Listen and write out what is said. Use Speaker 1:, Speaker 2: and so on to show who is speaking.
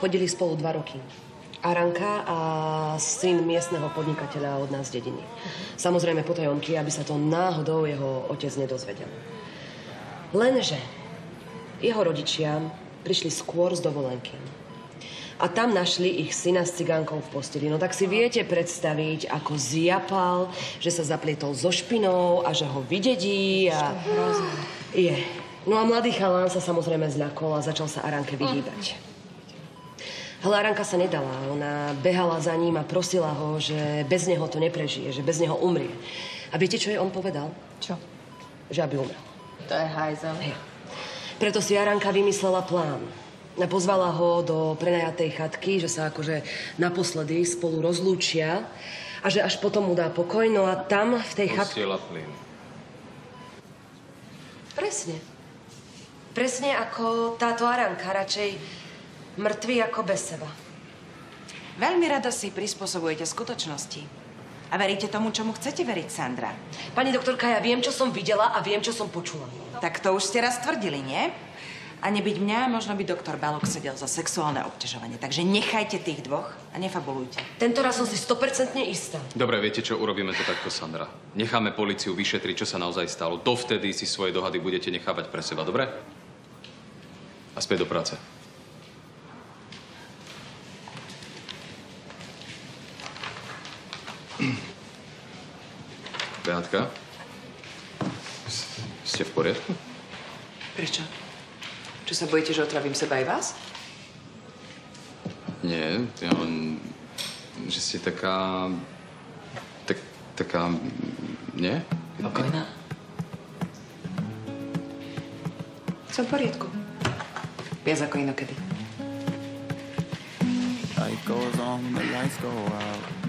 Speaker 1: Chodili spolu dva roky. Aranka a syn miestneho podnikateľa od nás z dediny. Samozrejme potajomky, aby sa to náhodou jeho otec nedozvedel. Lenže jeho rodičia prišli skôr z dovolenky. A tam našli ich syna s cigánkou v posteli. No tak si viete predstaviť, ako zjapal, že sa zaplietol so špinou a že ho vydedí a... Je. No a mladý chalán sa samozrejme zľakol a začal sa Aranke vyhýbať. Aranka sa nedala. Ona behala za ním a prosila ho, že bez neho to neprežije, že bez neho umrie. A viete, čo jej on povedal?
Speaker 2: Čo?
Speaker 1: Že aby umrel.
Speaker 2: To je hajzel.
Speaker 1: Hej. Preto si Aranka vymyslela plán. A Pozvala ho do prenajatej chatky, že sa akože naposledy spolu rozlúčia a že až potom mu dá pokoj. No a tam v tej chatke...
Speaker 3: Pustiela plyn.
Speaker 1: Presne. Presne ako táto Aranka, radšej mŕtvy ako bez seba.
Speaker 4: Veľmi rado si prispôsobujete skutočnosti. A veríte tomu, čomu chcete veriť, Sandra.
Speaker 1: Pani doktorka, ja viem, čo som videla a viem, čo som počula.
Speaker 4: Tak to už ste raz tvrdili, nie? A nebyť mňa, možno by doktor Balok sedel za sexuálne obťažovanie. Takže nechajte tých dvoch a nefabulujte.
Speaker 1: Tento raz som si 100% istá.
Speaker 3: Dobre, viete čo, urobíme to takto, Sandra. Necháme policiu vyšetriť, čo sa naozaj stalo. Dovtedy si svoje dohady budete nechávať pre seba, dobre? A späť do práce. Beatka? Ste v poriadku?
Speaker 4: Prečo? Čo sa bojíte, že otravím seba aj vás?
Speaker 3: Nie, ja len, že ste taká... Tak, taká... Nie?
Speaker 4: Pokojná. Som v poriadku. Viac ako inokedy.
Speaker 5: Light goes on, the lights go out.